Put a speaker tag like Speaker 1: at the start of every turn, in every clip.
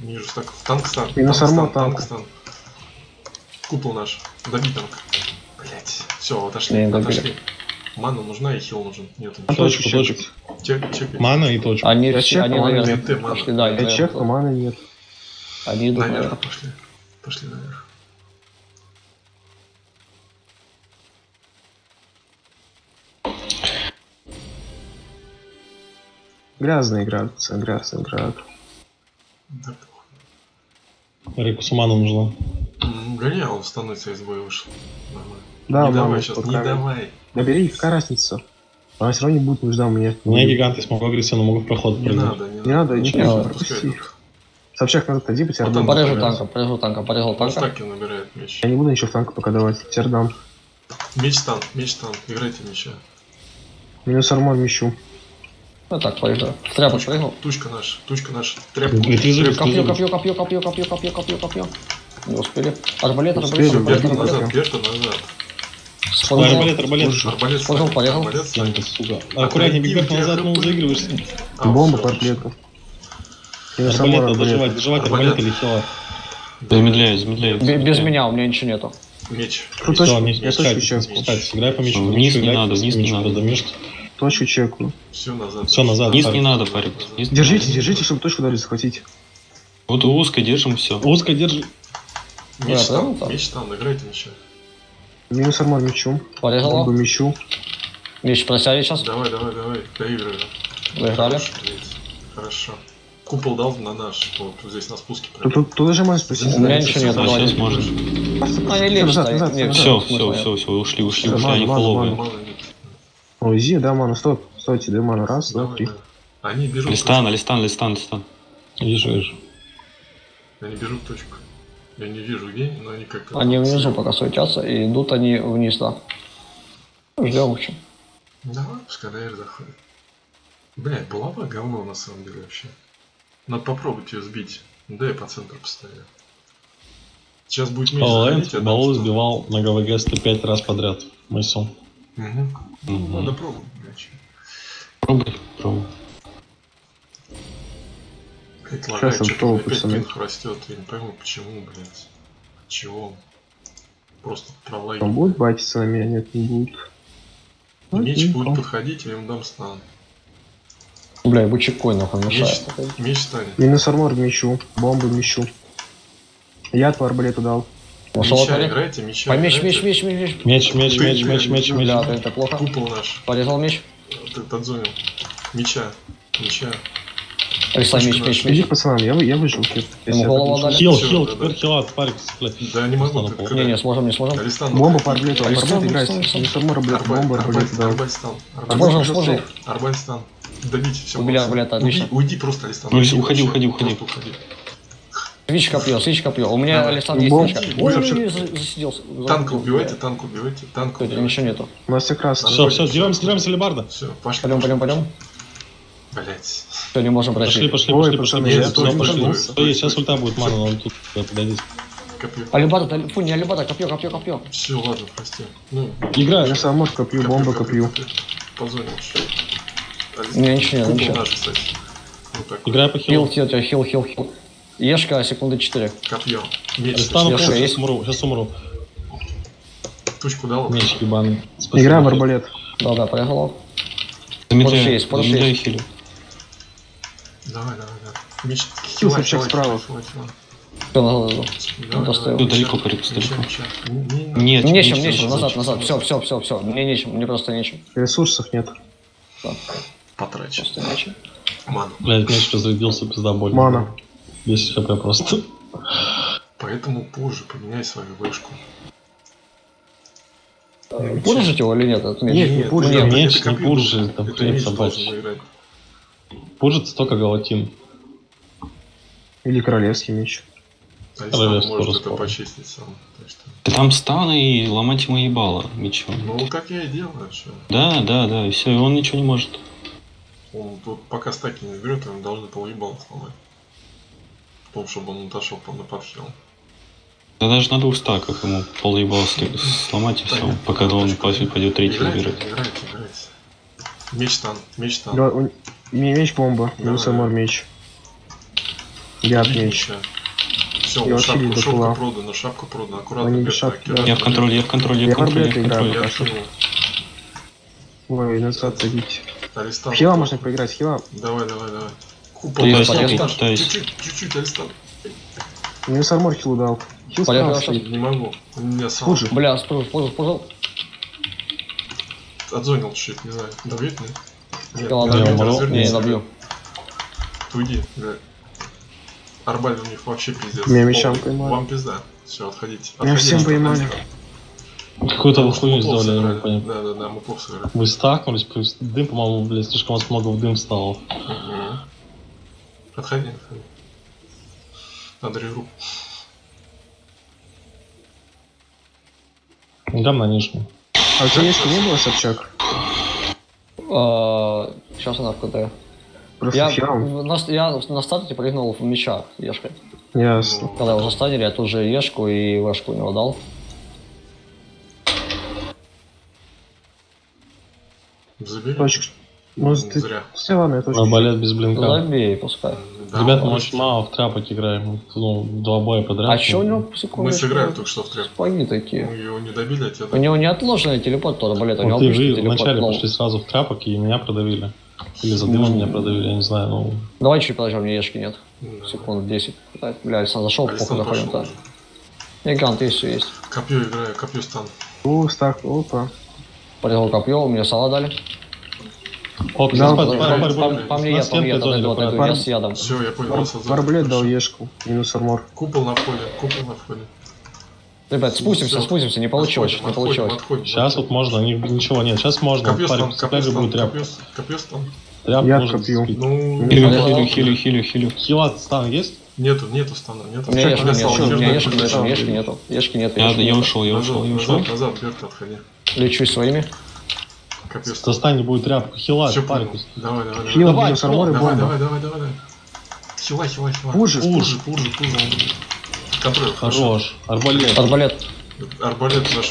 Speaker 1: Не вижу стаков. Танк стан.
Speaker 2: Минус
Speaker 1: танк
Speaker 2: армор
Speaker 1: стан, танк стан. Купол наш. Добить танк. Блять. Все, отошли.
Speaker 3: Не, добили.
Speaker 1: отошли. Мана нужна и хил нужен. Нет,
Speaker 2: А точку
Speaker 4: точку.
Speaker 1: Чек, чекай.
Speaker 4: Мана и точка.
Speaker 3: Они
Speaker 2: Я чекал,
Speaker 3: они наверх.
Speaker 1: нет, ты, мана.
Speaker 3: Пошли, да,
Speaker 2: Я чек, маны нет.
Speaker 3: Они идут
Speaker 1: Наверх
Speaker 3: наверх.
Speaker 1: пошли. Пошли наверх.
Speaker 2: Грязная игра, грязная игра.
Speaker 1: Да,
Speaker 4: Рикусу мана нужна.
Speaker 1: М, Гони, а он становится из боя вышел. Нормально.
Speaker 2: Да,
Speaker 1: не давай сейчас, не давай.
Speaker 2: Набери, какая разница? Она все равно не будет нужна мне.
Speaker 4: У меня гиганты смогу агрессивно, могу в проход
Speaker 1: Не
Speaker 4: прыгнуть.
Speaker 1: надо, не,
Speaker 2: Не надо,
Speaker 1: Пускай
Speaker 2: ничего,
Speaker 1: идут,
Speaker 2: пропусти.
Speaker 1: идут.
Speaker 2: Собчак назад иди, по тебе дам.
Speaker 3: Порежу танка, порежу танка,
Speaker 1: Он
Speaker 3: танка.
Speaker 1: стаки набирает меч.
Speaker 2: Я не буду ничего в танка пока давать, тебе дам.
Speaker 1: Меч стан, меч стан. Играйте меча.
Speaker 2: Минус армор мещу.
Speaker 3: Ну так, порежу. В тряпу прыгнул.
Speaker 1: Тучка наша, тучка наша. Тряпку.
Speaker 3: Копье,
Speaker 4: ретризуй.
Speaker 3: копье, копье, копье, копье, копье, копье, копье. Не успели. Арбалет, арбалет,
Speaker 2: Успели,
Speaker 3: арбалет,
Speaker 2: Арбалет.
Speaker 1: Берта назад.
Speaker 3: Спонгл.
Speaker 4: Арбалет, арбалет.
Speaker 1: Арбалет стан,
Speaker 3: поехал.
Speaker 1: арбалет
Speaker 4: сука. Аккуратнее, Бигберт
Speaker 1: у тебя
Speaker 4: назад, ну заигрываешься.
Speaker 1: А,
Speaker 2: Бомба
Speaker 1: всё,
Speaker 2: по арбалету. Минус армор,
Speaker 4: Арбалет, доживать,
Speaker 2: арбалет.
Speaker 4: доживать,
Speaker 1: Арбалет.
Speaker 4: хила.
Speaker 5: Замедляю, замедляю.
Speaker 3: Бе- Без меня, у меня ничего нету.
Speaker 1: Меч.
Speaker 2: Я чекаю.
Speaker 4: спускать. Сыграй по мячу.
Speaker 5: Вниз не надо, вниз не надо.
Speaker 4: подымешь.
Speaker 2: Точку чекаю.
Speaker 1: Все назад.
Speaker 4: Всё, назад.
Speaker 5: Низ не надо, парик. Низ
Speaker 2: Держите,
Speaker 5: надо.
Speaker 2: держите, чтобы точку дали захватить.
Speaker 5: Вот узко держим все.
Speaker 4: Узко держи.
Speaker 1: Меч
Speaker 3: Да, да, да.
Speaker 1: меч стан, играйте меча.
Speaker 2: Минус армор мечу.
Speaker 3: Порезал.
Speaker 2: Бомбу мечу.
Speaker 3: Меч просяли сейчас.
Speaker 1: Давай, давай, давай, доигрывай.
Speaker 3: Выиграли.
Speaker 1: Хорошо. Купол дал на наш, вот здесь на спуске.
Speaker 2: Тут, тут, тут даже можешь спасти.
Speaker 3: У меня ничего нет.
Speaker 5: А
Speaker 3: давай.
Speaker 5: сейчас можно.
Speaker 3: А, Нет,
Speaker 2: назад.
Speaker 5: Все, все, все, все, ушли, ушли, ушли, они
Speaker 2: мана, Ой, изи, да, мана, стоп. Стойте, да, мана. Раз, два,
Speaker 1: Давай,
Speaker 2: три.
Speaker 1: Они бежут.
Speaker 5: Листан, листан, листан, листан.
Speaker 4: Вижу, вижу.
Speaker 1: Они бежут точку. Я не вижу где, но они как-то...
Speaker 3: Они внизу пока суетятся, и идут они вниз, да. Ждем еще.
Speaker 1: Давай, пускай наверх заходит. Блять, булава говно на самом деле вообще. Надо попробовать ее сбить. Да я по центру поставлю. Сейчас будет дам
Speaker 4: баллу
Speaker 1: что-
Speaker 4: сбивал на ГВГ 105 раз подряд. Мысл.
Speaker 1: Ну, надо пробовать, блядь.
Speaker 5: Пробуй, пробуй.
Speaker 2: Сейчас он
Speaker 1: опять
Speaker 2: пацаны.
Speaker 1: растет. Я не пойму, почему, блядь. Чего? Просто пролаги.
Speaker 2: Он будет батиться на меня? Нет, не будет.
Speaker 1: Меч
Speaker 2: Окей,
Speaker 1: будет подходить, я ему дам стан.
Speaker 3: Бля, бучекой нахуй
Speaker 1: Меч,
Speaker 3: мешает.
Speaker 1: меч станет.
Speaker 2: Минус армор мечу. Бомбу мечу. Яд по арбалету дал.
Speaker 1: Меча
Speaker 3: от
Speaker 1: играйте, меча
Speaker 3: По меч,
Speaker 1: играйте.
Speaker 3: меч, меч, меч, меч.
Speaker 4: Меч, меч,
Speaker 1: Ты,
Speaker 4: меч, меч, меч, меч.
Speaker 3: Бля, это плохо.
Speaker 1: Купол наш.
Speaker 3: Порезал меч.
Speaker 1: Ты подзонил. Меча. Меча.
Speaker 3: Александр, меч, меч.
Speaker 2: Иди
Speaker 3: меч.
Speaker 2: к пацанам, я, я выжил.
Speaker 3: Ему
Speaker 2: я
Speaker 3: голову
Speaker 2: так
Speaker 3: дали?
Speaker 4: Хил, хил,
Speaker 1: да,
Speaker 4: теперь
Speaker 1: да.
Speaker 4: хила, парик, блядь.
Speaker 1: Да, не могу.
Speaker 3: Не, не, сможем, не сможем.
Speaker 2: Бомба по арбалету, арбалет играет.
Speaker 3: Александр,
Speaker 2: Минус армор арбалет,
Speaker 1: Арбаль,
Speaker 2: бомба арбалет
Speaker 1: арбаль стан. Арбаль
Speaker 3: Сможем.
Speaker 1: Добить, все.
Speaker 3: Убили арбалета, отлично.
Speaker 1: Уйди просто, Алистан.
Speaker 5: Ну, уходи, уходи, уходи.
Speaker 3: Свич копье, свич копье. У меня
Speaker 1: Давай.
Speaker 3: Александр есть
Speaker 2: Бомб.
Speaker 3: свичка.
Speaker 1: Ой,
Speaker 3: Ой, засиделся.
Speaker 1: Танк убивайте, танк убивайте, танк убивайте.
Speaker 3: ничего нету.
Speaker 2: У нас все красные.
Speaker 4: Все, все, деремся, деремся, Лебарда.
Speaker 1: Все, пошли.
Speaker 3: Пойдем, пойдем, пойдем.
Speaker 1: Блять.
Speaker 3: Все, не можем
Speaker 4: Пошли,
Speaker 3: пройти.
Speaker 4: пошли, пошли, пошли, пошли.
Speaker 1: я тоже
Speaker 4: пошли.
Speaker 1: пошли.
Speaker 4: Стой, сейчас ульта будет, мана, он тут, да, подойди.
Speaker 1: Копье.
Speaker 3: Алибада, фу, не алибада, копье, копье, копье.
Speaker 1: Все, ладно, прости. Ну,
Speaker 4: Играешь.
Speaker 2: Минус армор копью, бомба копью.
Speaker 1: Позвонил.
Speaker 3: У меня ничего нет, ничего.
Speaker 4: Играй по
Speaker 3: Хил,
Speaker 4: хилу.
Speaker 3: хил, хил, хил, хил. Ешка, секунды 4.
Speaker 1: Копье. Меч.
Speaker 4: Просто
Speaker 3: шесть.
Speaker 4: сейчас умру, сейчас умру.
Speaker 1: Тучку дал.
Speaker 4: Меч ебаный. Спасибо.
Speaker 2: Играем в арбалет.
Speaker 3: Да, да, поехал.
Speaker 5: Замедляю,
Speaker 3: Порше есть, есть.
Speaker 5: хилю.
Speaker 1: Давай, давай, давай. Меч.
Speaker 2: Хил, Собчак, справа.
Speaker 1: хила, хила.
Speaker 3: Все, назад иду.
Speaker 1: Давай,
Speaker 3: достаю.
Speaker 1: давай,
Speaker 5: Ну, далеко,
Speaker 1: меча,
Speaker 5: далеко. Нет,
Speaker 3: Нечем,
Speaker 5: нечем,
Speaker 3: нечем, назад, назад. Все, все, все, все. Мне нечем, мне просто нечем.
Speaker 2: Ресурсов нет.
Speaker 1: Потрачу.
Speaker 3: Просто нечем.
Speaker 1: Ману.
Speaker 4: Блядь, меч разрядился, пизда боль.
Speaker 2: Мана.
Speaker 4: 10 хп просто.
Speaker 1: Поэтому позже поменяй свою вышку.
Speaker 3: Пуржить его или нет? меч?
Speaker 2: Нет, не пуржи.
Speaker 1: это-
Speaker 4: Меч,
Speaker 1: это
Speaker 4: не пуржи,
Speaker 1: должен-
Speaker 4: там
Speaker 1: это
Speaker 4: хлеб
Speaker 1: меч
Speaker 4: собачий.
Speaker 1: должен.
Speaker 4: Пужит только галатин.
Speaker 2: Или королевский меч.
Speaker 4: Королевство
Speaker 1: может это почистить сам. Что...
Speaker 5: Да там станы и ломать ему ебало мечом.
Speaker 1: Ну, так я и делаю, что.
Speaker 5: Да, да, да, и все, и он ничего не может.
Speaker 1: Он тут пока стаки не берет, он должны полъебал сломать. Потом, чтобы он отошел на подхил.
Speaker 5: Да даже на двух стаках ему пол ебала сломать и все, пока он пойдет третий выбирать.
Speaker 1: играйте, играйте. Меч там, меч там.
Speaker 2: Да, у- Ме- Меч бомба. Минус армор меч. Я меч.
Speaker 1: Все,
Speaker 2: Я не
Speaker 1: шапку, шапка
Speaker 2: допила.
Speaker 1: продана, шапка продана. Аккуратно,
Speaker 2: Они
Speaker 1: бег,
Speaker 2: шапки, да.
Speaker 5: Я в контроле, я в контроле, я в контроле, я в контроле.
Speaker 1: Я.
Speaker 2: Ой, назад садить.
Speaker 1: Аристан.
Speaker 2: Хила можно поиграть, хила.
Speaker 1: Давай, давай, давай. Купол.
Speaker 5: Я
Speaker 1: Аристан,
Speaker 5: пытаюсь.
Speaker 1: Чуть-чуть, чуть-чуть, Аристан.
Speaker 2: Минус армор хилу дал. Хил справа.
Speaker 1: Не могу. У меня сам
Speaker 2: Слушай,
Speaker 3: Бля, спрыгнул, спрыгнул, спрыгнул.
Speaker 1: отзонил чуть, не знаю. Добьет мне? Нет,
Speaker 3: Я ладно,
Speaker 1: не
Speaker 4: я умру.
Speaker 3: Не, добью.
Speaker 1: Уйди, да. Арбаль у них вообще пиздец.
Speaker 2: Меня мечом поймали.
Speaker 1: Вам пизда. Все, отходите.
Speaker 2: Меня всем поймали.
Speaker 4: Какую-то
Speaker 1: что
Speaker 4: хуйню сделали, я не понял.
Speaker 1: Да, да, да, мы плохо сыграли.
Speaker 4: Вы стакнулись, плюс дым, по-моему, блядь, слишком вас много в дым стало.
Speaker 1: Отходи, отходи. Надо регрупп.
Speaker 4: Идем на нижнюю.
Speaker 2: А у тебя не было, Собчак?
Speaker 3: Сейчас она в КТ.
Speaker 2: Просто
Speaker 3: Я, на, я на старте прыгнул в мечах, ешкой.
Speaker 2: Ясно.
Speaker 3: Когда его застанили, я тут же ешку и вешку у него дал.
Speaker 1: Забери.
Speaker 2: Может, ты...
Speaker 1: Зря.
Speaker 2: Все, ладно, я точно.
Speaker 4: Арбалет без блинка.
Speaker 3: Забей, пускай.
Speaker 1: Да,
Speaker 4: Ребята, мы очень мало в тряпок играем. Ну, два боя подряд.
Speaker 3: А что у него секунду?
Speaker 1: Мы сыграли только что в тряп.
Speaker 3: Спаги такие.
Speaker 1: Мы его не добили, а тебя
Speaker 3: У него не отложенный телепорт, то арбалет, у него
Speaker 4: Вот и вы
Speaker 3: телепорт.
Speaker 4: вначале
Speaker 3: но-
Speaker 4: пошли сразу в тряпок и меня продавили. Или за дымом меня продавили, я не знаю. Ну,
Speaker 3: Давай чуть подождем, мне ешки нет.
Speaker 1: Да.
Speaker 3: Секунд 10. Да, Бля, Александр зашел, да.
Speaker 1: уже.
Speaker 3: Не, Гант, есть все есть.
Speaker 1: Копье играю, копье стан.
Speaker 2: О, стак, опа.
Speaker 3: Порезал копье, мне сала дали.
Speaker 4: Оп,
Speaker 2: Да,
Speaker 4: сейчас
Speaker 2: да,
Speaker 4: по-
Speaker 2: да,
Speaker 4: по-
Speaker 1: да,
Speaker 4: по-
Speaker 1: да.
Speaker 3: По, по мне
Speaker 4: на
Speaker 3: я, по мне
Speaker 4: стенке
Speaker 3: я,
Speaker 4: зонили,
Speaker 3: отойду, я с ядом.
Speaker 1: Все, я понял, вас.
Speaker 2: Арбалет дал ешку. Минус армор.
Speaker 1: Купол на входе, купол на входе.
Speaker 3: Ребят, спустимся, спустимся, не получилось,
Speaker 1: Отходим,
Speaker 3: не получилось.
Speaker 1: отходим,
Speaker 4: Сейчас вот можно, ни- ничего нет. Сейчас можно. Пляжа
Speaker 1: стан,
Speaker 4: будет
Speaker 1: стан.
Speaker 4: Тряп
Speaker 2: Я копью.
Speaker 1: Ну,
Speaker 5: Хилю, хилю, хилю, хилю, хилю.
Speaker 4: Хила стан есть?
Speaker 1: нету, нету стана, нету.
Speaker 3: У меня ешки нету, у меня ешки нету, ешки нету, ешки нету,
Speaker 5: Я, ушел, я ушел, я ушел.
Speaker 1: Назад, назад, отходи.
Speaker 3: Лечусь своими.
Speaker 1: Стан.
Speaker 4: Достань будет тряпку. Хила,
Speaker 1: Все
Speaker 4: парикус.
Speaker 1: Давай, давай, давай.
Speaker 2: Хил,
Speaker 4: Давай,
Speaker 1: Давай,
Speaker 2: бомба.
Speaker 1: давай, давай, давай, давай. Хила, хила, хила.
Speaker 2: Пужи,
Speaker 1: пужи, пужи, пужи. Контроль, хорошо.
Speaker 4: Хорош. Арбалет.
Speaker 3: Арбалет.
Speaker 1: Арбалет наш.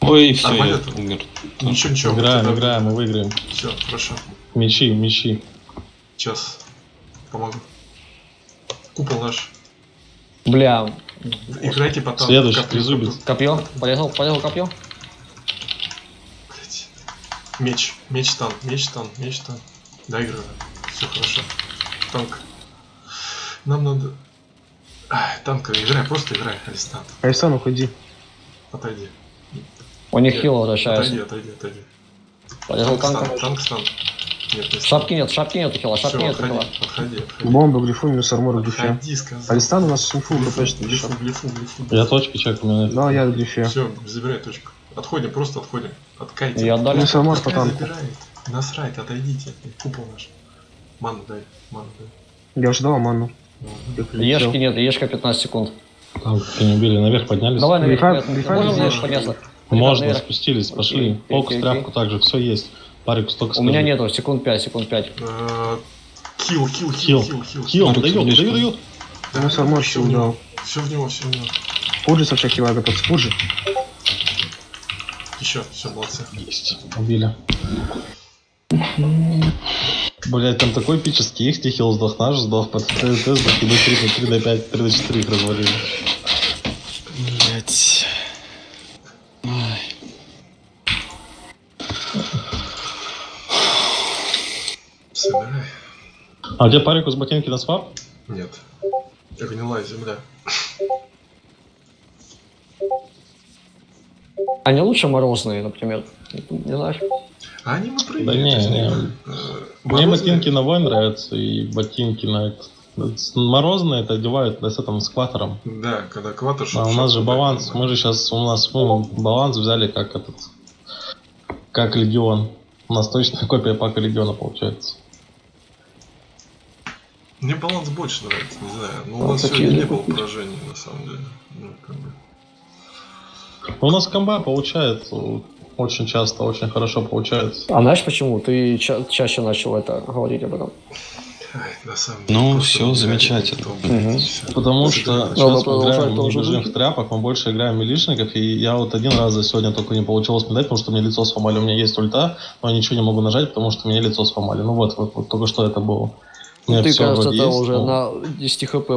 Speaker 5: Ой, все, я
Speaker 1: Арбалет.
Speaker 5: умер.
Speaker 1: Ничего, ничего.
Speaker 4: Играем, играем, мы выиграем.
Speaker 1: Все, хорошо.
Speaker 4: Мечи, мечи.
Speaker 1: Сейчас. Помогу. Купол наш.
Speaker 3: Бля,
Speaker 1: Играйте по танку.
Speaker 4: Следующий,
Speaker 1: Копье,
Speaker 4: трезубец.
Speaker 1: копье.
Speaker 3: копье, порезал, порезал копье.
Speaker 1: Меч, меч тан, меч тан, меч тан. Доигрываю. Все хорошо. Танк. Нам надо... Ай, танка, играй, просто играй, Алистан.
Speaker 2: Айсан, уходи.
Speaker 1: Отойди.
Speaker 3: У них
Speaker 1: Нет,
Speaker 3: хил
Speaker 1: Отойди,
Speaker 3: возвращается.
Speaker 1: отойди, отойди.
Speaker 3: Порезал
Speaker 1: Танк
Speaker 3: танка.
Speaker 1: стан, танк стан. Нет, не
Speaker 3: Шапки нет, шапки нету хила, шапки
Speaker 1: Все,
Speaker 3: нету
Speaker 1: отходи,
Speaker 3: хила.
Speaker 1: отходи, отходи.
Speaker 2: Бомба, грифу, минус армор в грифе.
Speaker 1: Отходи, сказал.
Speaker 2: Алистан у нас инфу
Speaker 1: Глифу, глифу, глифу, глифу.
Speaker 4: Я точки чек у меня.
Speaker 2: Да, я в грифе.
Speaker 1: Все, забирай точку. Отходим, просто отходим. Откайте.
Speaker 3: И отдали.
Speaker 2: Минус армор по
Speaker 1: Пускай
Speaker 2: танку.
Speaker 1: забирает. Насрать, отойдите. Купол наш. Ману дай, ману дай.
Speaker 2: Я уже дал ману.
Speaker 3: Ешки нет, ешка 15 секунд.
Speaker 4: Там не убили, наверх поднялись.
Speaker 3: Давай наверх, наверх.
Speaker 2: не
Speaker 3: подняться?
Speaker 4: Можно,
Speaker 3: Наверх.
Speaker 4: спустились, пошли. Фокус, тряпку также, все есть. Парикус только
Speaker 3: У меня нету, секунд 5, секунд 5.
Speaker 1: Э, Хил, хил,
Speaker 4: Хил.
Speaker 1: хил, хил, хил.
Speaker 4: Даю,
Speaker 5: слишком.
Speaker 4: даю, даю.
Speaker 2: Минус армор
Speaker 1: Все в него,
Speaker 2: дал.
Speaker 1: все в него, все в него.
Speaker 2: Пужи, Собчак, хила готов. Пужи.
Speaker 1: Еще, все, молодцы.
Speaker 4: Есть, убили. Блять, там такой эпический их хил сдох, наш сдох, под ТТ сдох, и до 3 до 3 до 5, 3 до 4 их развалили.
Speaker 5: Блять.
Speaker 1: Собирай.
Speaker 4: А у тебя парикус ботинки на свап?
Speaker 1: Нет. Гнилая земля.
Speaker 3: Они лучше морозные, например. Не знаешь?
Speaker 1: А они мы прыгали.
Speaker 4: Да не, не.
Speaker 1: э,
Speaker 4: Мне
Speaker 1: морозные-
Speaker 4: ботинки на вой нравятся, и ботинки на это. С- Морозные это одевают с этим скватором.
Speaker 1: Да, когда кватер
Speaker 4: А у нас же баланс, мы же сейчас, у нас ну, баланс взяли как этот, как легион. У нас точная копия пака легиона получается.
Speaker 1: Мне баланс больше нравится, не знаю. Ну, у
Speaker 3: Вот
Speaker 1: нас
Speaker 3: такие
Speaker 1: сегодня не было поражений, на самом деле. Ну, как бы.
Speaker 4: У нас комба получается очень часто, очень хорошо получается.
Speaker 3: А знаешь почему? Ты ча- чаще начал это говорить об этом.
Speaker 1: Ай, на самом деле.
Speaker 5: Ну,
Speaker 1: блядь,
Speaker 5: замечательно.
Speaker 1: всё.
Speaker 4: Потому что сейчас мы играем, не
Speaker 3: тоже
Speaker 4: бежим в тряпах, мы больше играем милишников, и я вот один раз за сегодня только не получилось мне дать, потому что мне лицо сломали. У меня есть ульта, но я ничего не могу нажать, потому что мне лицо сломали. Ну вот, вот, вот только что это было. Нет,
Speaker 3: Ты,
Speaker 4: всё,
Speaker 3: кажется,
Speaker 4: вроде
Speaker 3: там
Speaker 4: есть,
Speaker 3: уже
Speaker 4: но-
Speaker 3: на 10 хп